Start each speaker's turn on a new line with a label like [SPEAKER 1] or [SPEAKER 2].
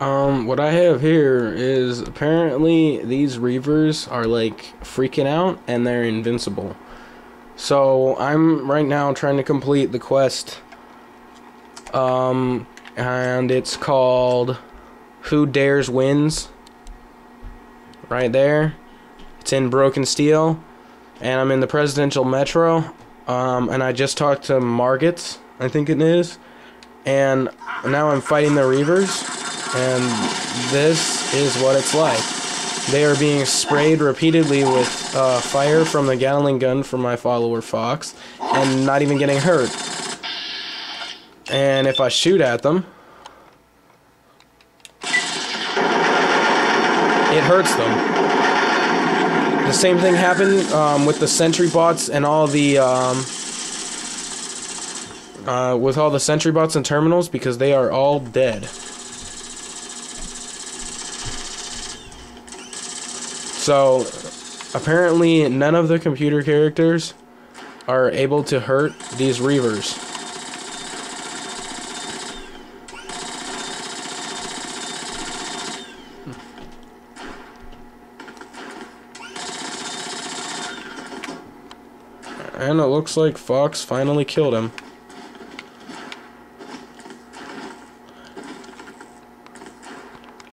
[SPEAKER 1] Um, what I have here is apparently these Reavers are like freaking out and they're invincible. So I'm right now trying to complete the quest. Um, and it's called Who Dares Wins. Right there. It's in Broken Steel. And I'm in the Presidential Metro. Um, and I just talked to Margits, I think it is. And now I'm fighting the Reavers and this is what it's like. They are being sprayed repeatedly with uh, fire from the Gatling gun from my follower Fawkes, and not even getting hurt. And if I shoot at them, it hurts them. The same thing happened um, with the sentry bots and all the um, uh, with all the sentry bots and terminals because they are all dead. So, apparently, none of the computer characters are able to hurt these Reavers. Hmm. And it looks like Fawkes finally killed him.